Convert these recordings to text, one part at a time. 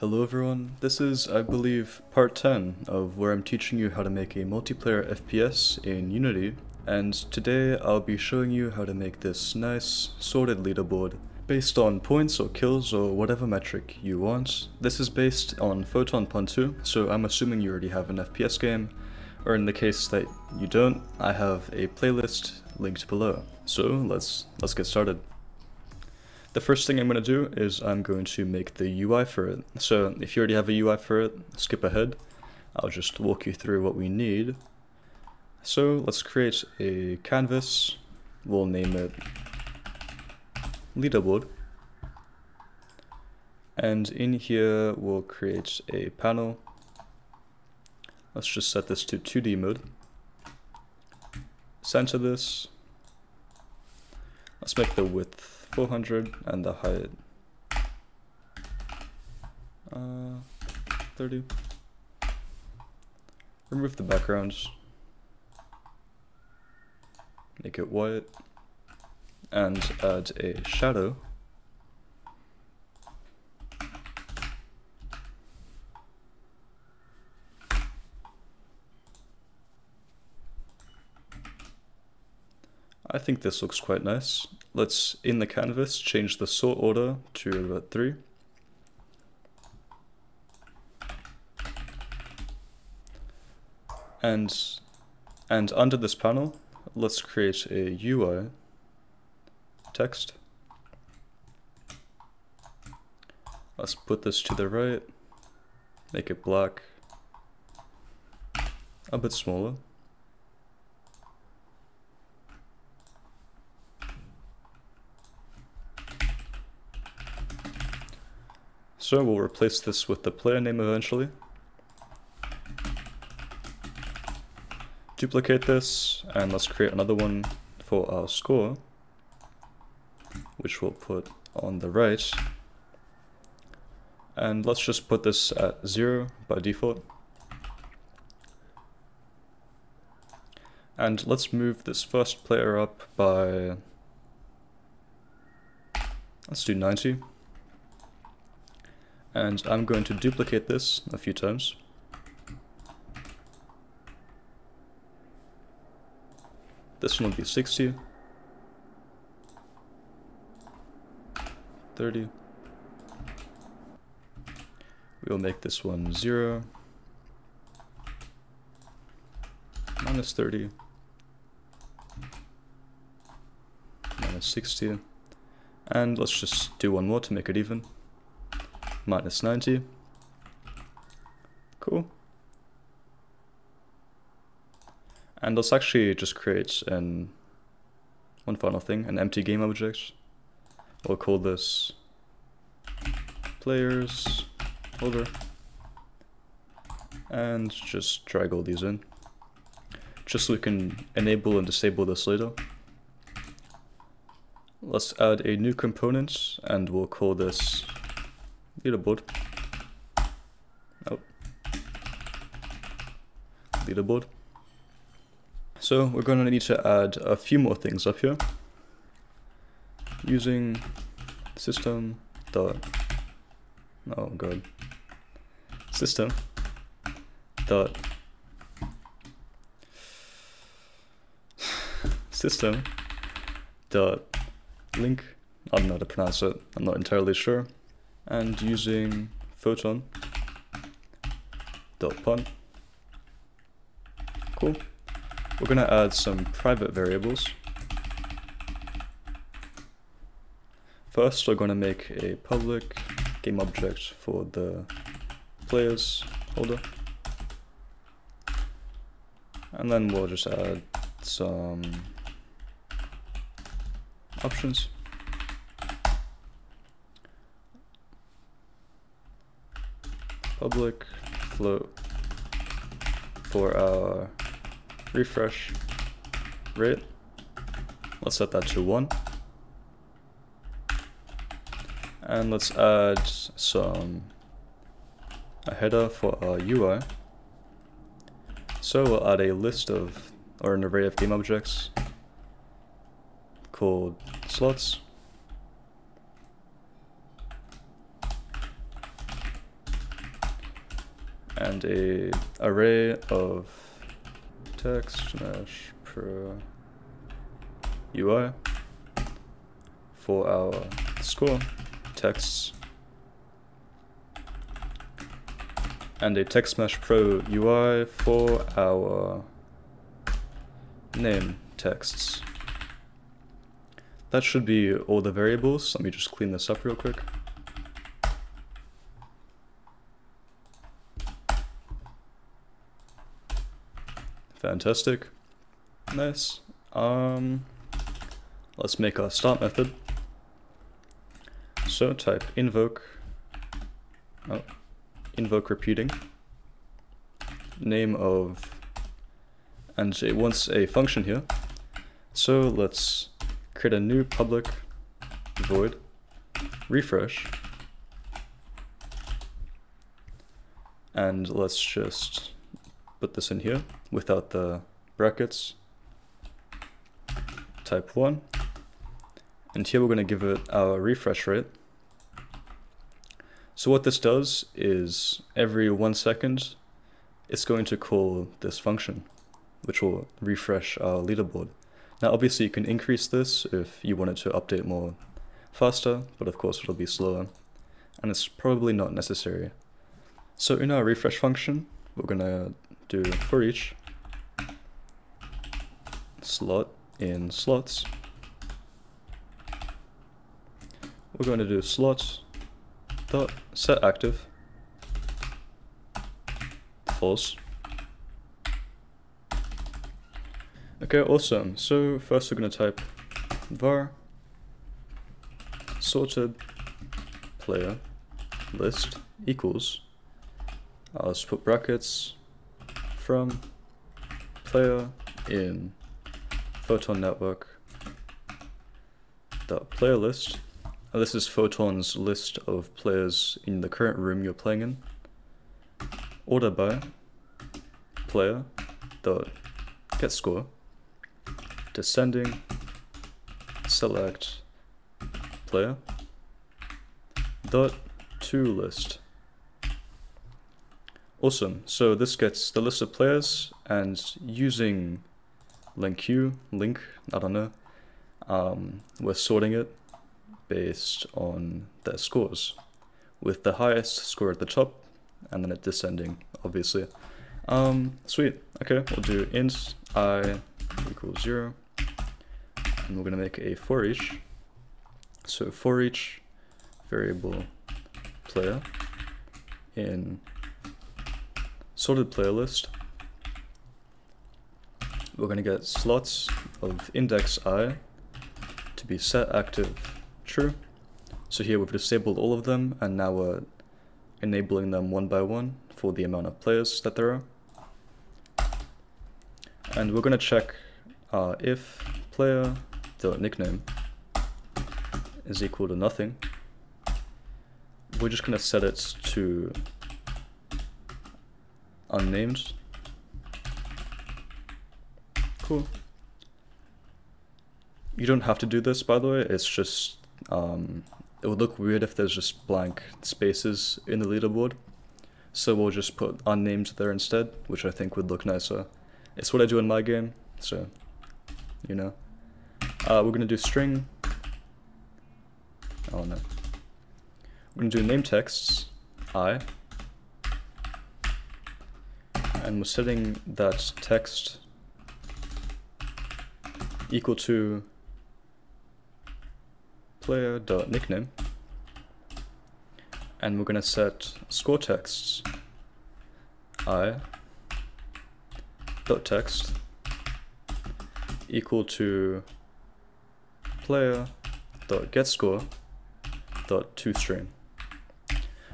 Hello everyone, this is, I believe, part 10 of where I'm teaching you how to make a multiplayer FPS in Unity, and today I'll be showing you how to make this nice, sorted leaderboard based on points or kills or whatever metric you want. This is based on Photon Pun 2, so I'm assuming you already have an FPS game, or in the case that you don't, I have a playlist linked below. So let's let's get started. The first thing I'm going to do is I'm going to make the UI for it. So if you already have a UI for it, skip ahead. I'll just walk you through what we need. So let's create a canvas. We'll name it leaderboard. And in here we'll create a panel. Let's just set this to 2D mode. Center this. Let's make the width 400 and the height uh, 30. Remove the backgrounds. Make it white. And add a shadow. I think this looks quite nice. Let's, in the canvas, change the sort order to about 3. And, and under this panel, let's create a UI text. Let's put this to the right, make it black, a bit smaller. So we'll replace this with the player name eventually. Duplicate this, and let's create another one for our score, which we'll put on the right. And let's just put this at zero by default. And let's move this first player up by, let's do 90 and I'm going to duplicate this a few times. This one will be 60. 30. We'll make this one 0. Minus 30. Minus 60. And let's just do one more to make it even minus 90. Cool. And let's actually just create an one final thing, an empty game object. We'll call this players holder and just drag all these in just so we can enable and disable this later. Let's add a new component and we'll call this Leaderboard. Oh. Leaderboard. So we're going to need to add a few more things up here. Using system dot oh god system dot system dot LINQ I don't know how to pronounce it I'm not entirely sure and using photon dot pun. Cool. We're gonna add some private variables. First, we're gonna make a public game object for the players holder. And then we'll just add some options. Public float for our refresh rate. Let's set that to 1. And let's add some a header for our UI. So we'll add a list of, or an array of game objects called slots. And a array of text mesh pro UI for our score texts and a text mesh pro UI for our name texts. That should be all the variables. Let me just clean this up real quick. Fantastic. Nice. Um, let's make our start method. So type invoke, oh, invoke repeating, name of, and it wants a function here. So let's create a new public void, refresh, and let's just put this in here without the brackets, type 1, and here we're going to give it our refresh rate. So what this does is every one second, it's going to call this function, which will refresh our leaderboard. Now obviously you can increase this if you want it to update more faster, but of course it'll be slower, and it's probably not necessary. So in our refresh function, we're going to do for each slot in slots. We're going to do slots dot set active false. Okay, awesome. So first we're going to type var sorted player list equals. Uh, let's put brackets from? Player? In photon network. Dot player list. Now this is Photon's list of players in the current room you're playing in. Order by player dot get score. Descending. Select player dot to list Awesome. So this gets the list of players and using LINQ, link, I don't know, um, we're sorting it based on their scores with the highest score at the top and then it descending, obviously. Um, sweet. Okay, we'll do int i equals zero and we're gonna make a for each. So for each variable player in sorted playlist. we're going to get slots of index i to be set active true. So here we've disabled all of them and now we're enabling them one by one for the amount of players that there are. And we're going to check uh, if player nickname is equal to nothing. We're just going to set it to unnamed. Cool. You don't have to do this, by the way. It's just, um, it would look weird if there's just blank spaces in the leaderboard. So we'll just put unnamed there instead, which I think would look nicer. It's what I do in my game, so, you know. Uh, we're gonna do string. Oh no. We're gonna do name texts, i, and we're setting that text equal to player.nickname and we're going to set score texts. I dot text equal to player dot get score dot to string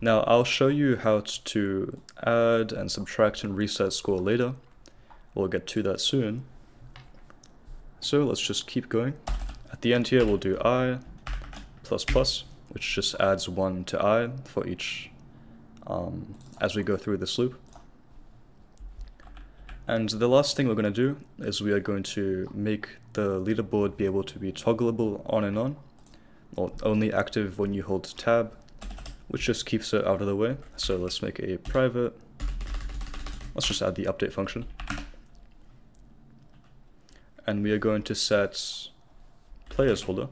now I'll show you how to add and subtract and reset score later. We'll get to that soon. So let's just keep going. At the end here we'll do i plus plus, which just adds 1 to i for each um, as we go through this loop. And the last thing we're going to do is we are going to make the leaderboard be able to be toggleable on and on, or only active when you hold tab which just keeps it out of the way. So let's make a private let's just add the update function. And we are going to set players holder,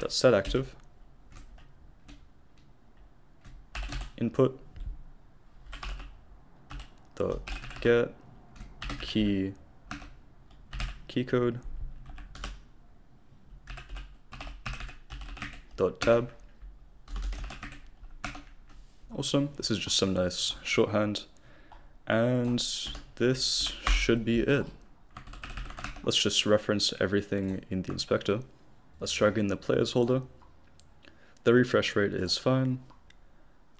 that's set active, input, the get key key code dot tab awesome. This is just some nice shorthand. And this should be it. Let's just reference everything in the inspector. Let's drag in the players holder. The refresh rate is fine.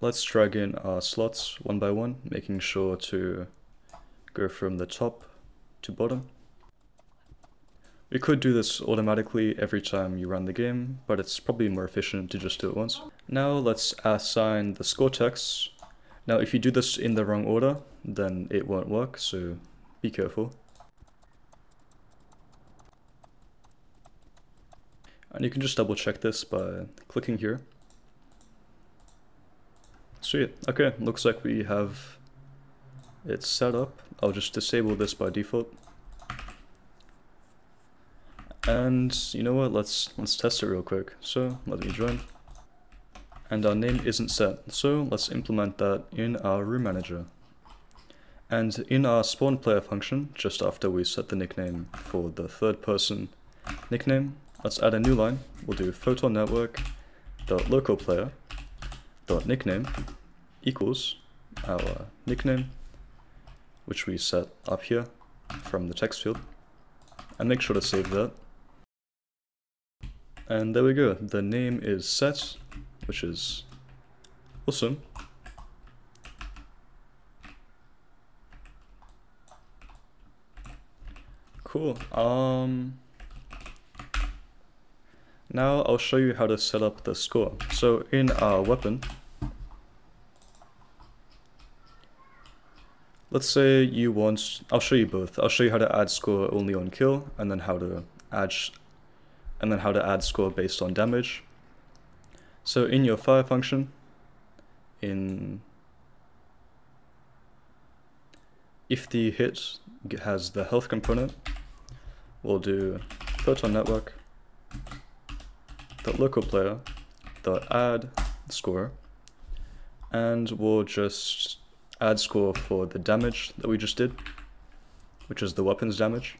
Let's drag in our slots one by one making sure to go from the top to bottom. We could do this automatically every time you run the game, but it's probably more efficient to just do it once. Now let's assign the score text. Now if you do this in the wrong order, then it won't work, so be careful. And you can just double check this by clicking here. Sweet, okay, looks like we have it set up. I'll just disable this by default. And you know what, let's let's test it real quick. So let me join. And our name isn't set, so let's implement that in our room manager. And in our spawn player function, just after we set the nickname for the third person nickname, let's add a new line. We'll do photon network dot local player dot nickname equals our nickname, which we set up here from the text field. And make sure to save that. And there we go, the name is set, which is awesome. Cool. Um, now I'll show you how to set up the score. So in our weapon, let's say you want, I'll show you both. I'll show you how to add score only on kill and then how to add and then how to add score based on damage. So in your fire function, in if the hit has the health component, we'll do photon network the local player the add score and we'll just add score for the damage that we just did which is the weapons damage.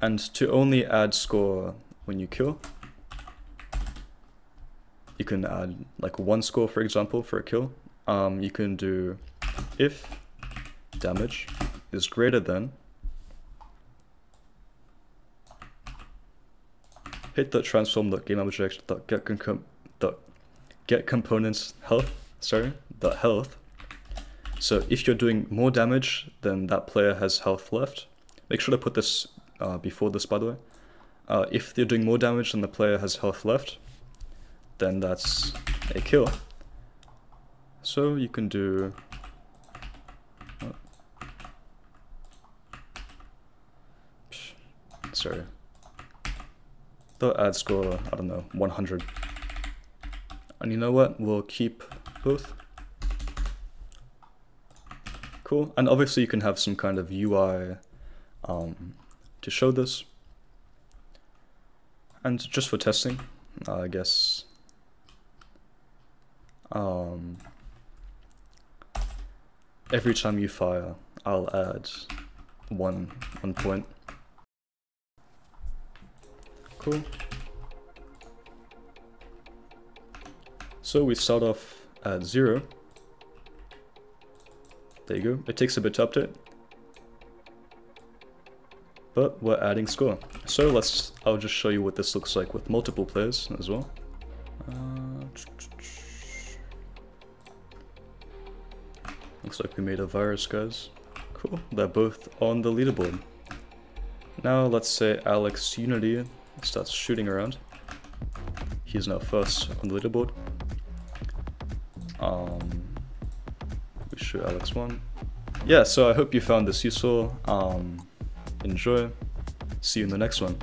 And to only add score when you kill, you can add like one score, for example, for a kill. Um, you can do if damage is greater than hit dot transform game object get get components health sorry dot health. So if you're doing more damage than that player has health left, make sure to put this uh, before this by the way. Uh, if they're doing more damage than the player has health left, then that's a kill. So you can do... Uh, sorry. The add score, I don't know, 100. And you know what? We'll keep both. Cool. And obviously you can have some kind of UI um, to show this. And just for testing, I guess, um, every time you fire, I'll add one, one point. Cool. So we start off at zero. There you go. It takes a bit to update but we're adding score. So let's, I'll just show you what this looks like with multiple players as well. Looks like we made a virus, guys. Cool, they're both on the leaderboard. Now let's say Alex Unity starts shooting around. He's now first on the leaderboard. Um, we shoot Alex one. Yeah, so I hope you found this useful. Um, enjoy. See you in the next one.